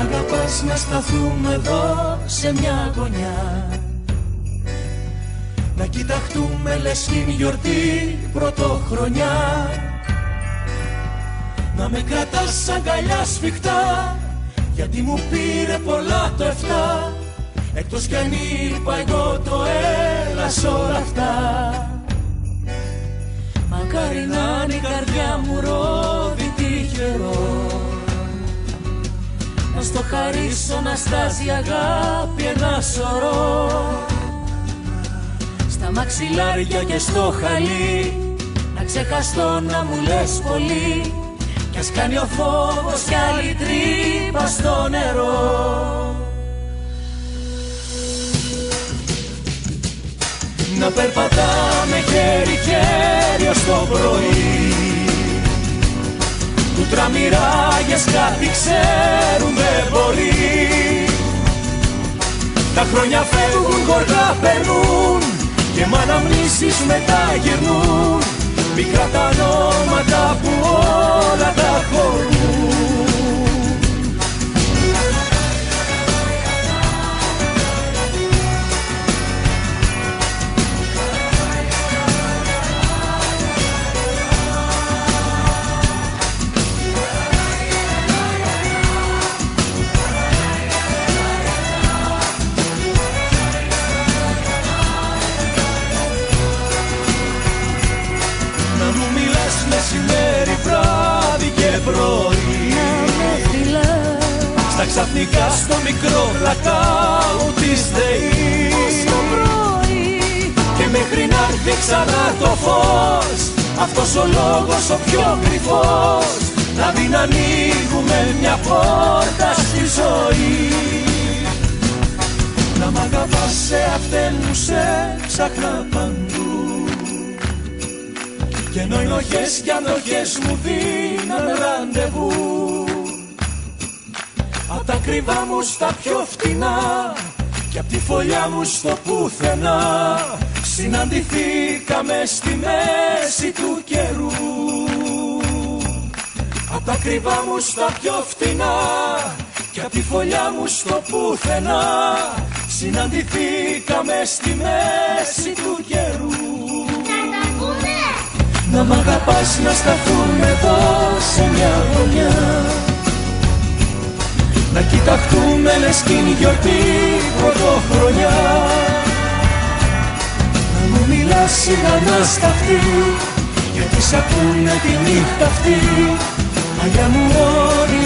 αγαπάς να σταθούμε εδώ σε μια γωνιά. Να κοιταχτούμε λες την γιορτή πρωτοχρονιά. Να με κρατάς αγκαλιά σφιχτά Γιατί μου πήρε πολλά το εφτά. Εκτός κι αν είπα εγώ το έλα σ' όλα αυτά στο χαρίσω να στάζει αγάπη ένα σωρό. Στα μαξιλάρια και στο χαλί Να ξεχαστώ να μου λες πολύ. Κι ας κάνει ο φόβος κι άλλη τρύπα στο νερό. Να περπατάμε χέρι-χέρι ως το πρωί Που τραμμυράγες κάτι ξέρουν δεν μπορεί Τα χρόνια φεύγουν, γοργά περνούν Και μ' αναμνήσεις μετά γυρνούν. Μικρά τα ονόματα που όλα τα χωρούν ξαφνικά στο μικρό blackout της ΔΕΗ Και μέχρι να έρθει ξανά το φως Αυτός ο λόγος ο πιο κρυφός Να μην ανοίγουμε μια πόρτα στη ζωή. Να μ' αγαπάς σε αυτήν μου σε ψάχνα παντού. Και ενώ ενοχές και ανοχές μου δίνανε ραντεβού Απ' τα κρυβά μου στα πιο φτηνά Και απ' τη φωλιά μου στο πουθενά. Συναντηθήκαμε στη μέση του καιρού. Απ' τα κρυβά μου στα πιο φτηνά Και απ' τη φωλιά μου στο πουθενά. Συναντηθήκαμε στη μέση του καιρού. Να μ' αγαπάς να σταθούμε εδώ σε μια γωνιά Να κοιταχτούμε λες κι είναι η γιορτή πρωτοχρονιά. Να μου μιλάς σιγανά στα αυτή Γιατί σ' ακούνε τη νύχτα αυτή. Αγιά μου όνειρα